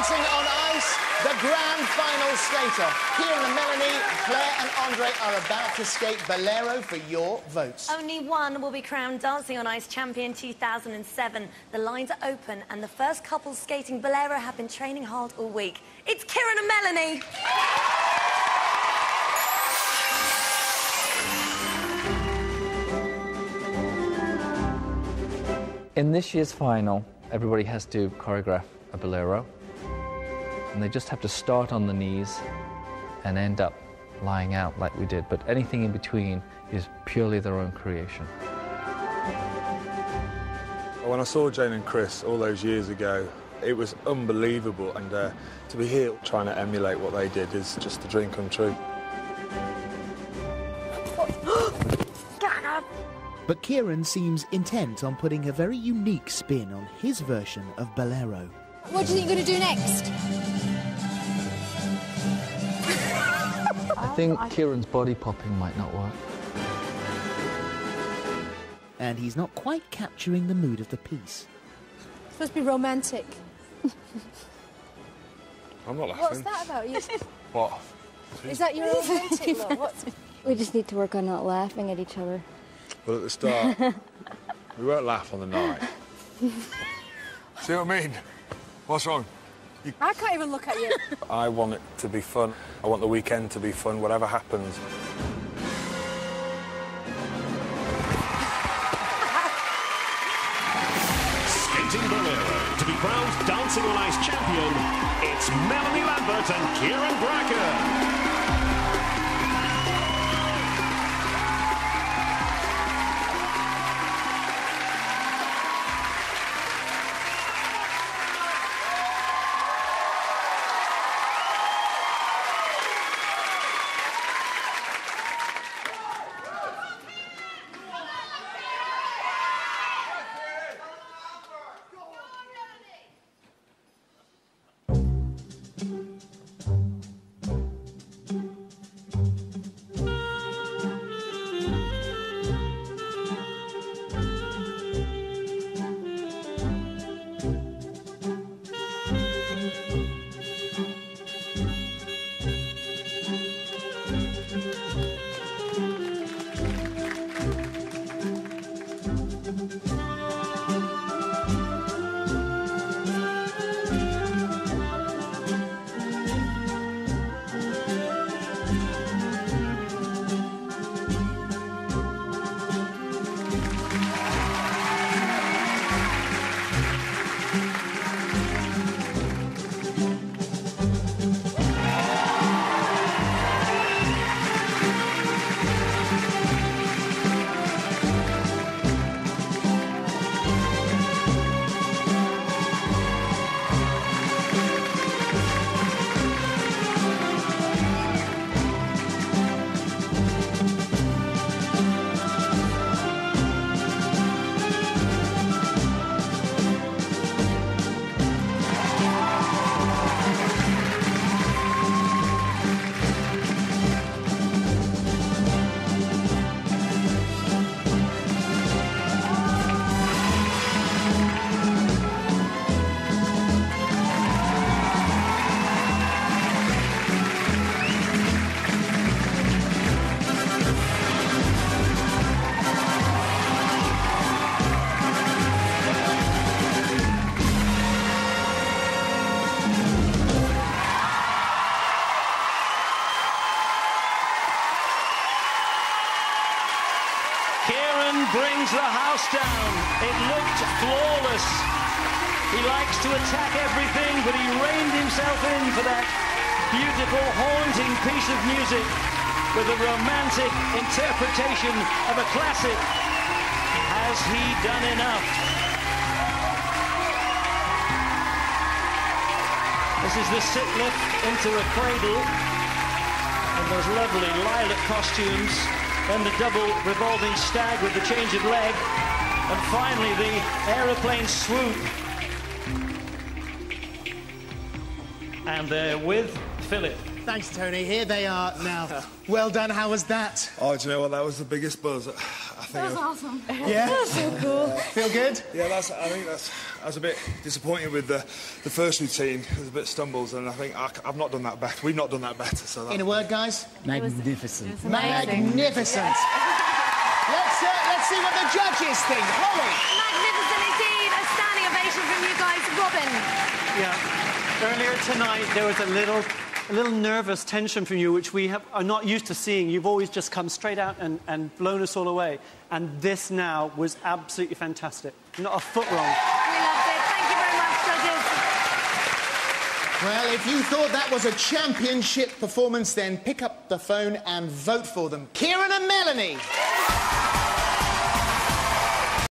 Dancing on Ice, the grand final skater. Kyran and Melanie, Clare and Andrei are about to skate Bolero for your votes. Only one will be crowned Dancing on Ice champion 2007. The lines are open and the first couple skating Bolero have been training hard all week. It's Kyran and Melanie. In this year's final, everybody has to choreograph a bolero, and they just have to start on the knees and end up lying out like we did. But anything in between is purely their own creation. When I saw Jayne and Chris all those years ago, it was unbelievable, and uh, to be here trying to emulate what they did is just a dream come true. But Kyran seems intent on putting a very unique spin on his version of Bolero. What do you think you're going to do next? I think Kyran's body popping might not work. And he's not quite capturing the mood of the piece. It's supposed to be romantic. I'm not laughing. What's that about? You... What? Is that your romantic look? What's... We just need to work on not laughing at each other. Well, at the start, we won't laugh on the night. See what I mean? What's wrong? I can't even look at you. I want it to be fun. I want the weekend to be fun, whatever happens. Skating Bolero. To be crowned Dancing on Ice champion, it's Melanie Lambert and Kyran Bracken. Brings the house down. It looked flawless. He likes to attack everything, but he reined himself in for that beautiful, haunting piece of music with a romantic interpretation of a classic. Has he done enough? This is the sit lift into a cradle in those lovely lilac costumes. Then the double revolving stag with the change of leg. And finally the aeroplane swoop. And they're with Phillip. Thanks, Tony. Here they are now. Well done. How was that? Oh, do you know what? That was the biggest buzz I think it was- awesome. Yeah? so cool. Feel good? Yeah, that's. I think that's. I was a bit disappointed with the, the first routine. There's a bit of stumbles, and I think I, have not done that better. We've not done that better. So that, In a word, guys? Magnificent. Magnificent. let's, uh, let's see what the judges think. Holly. Magnificent indeed. A standing ovation from you guys. Robin. Yeah. Earlier tonight, there was a little, a little nervous tension from you, which we have, are not used to seeing. You've always just come straight out and, and blown us all away. And this now was absolutely fantastic. Not a foot wrong. We loved it. Thank you very much, judges. Well, if you thought that was a championship performance, then pick up the phone and vote for them. Kyran and Melanie.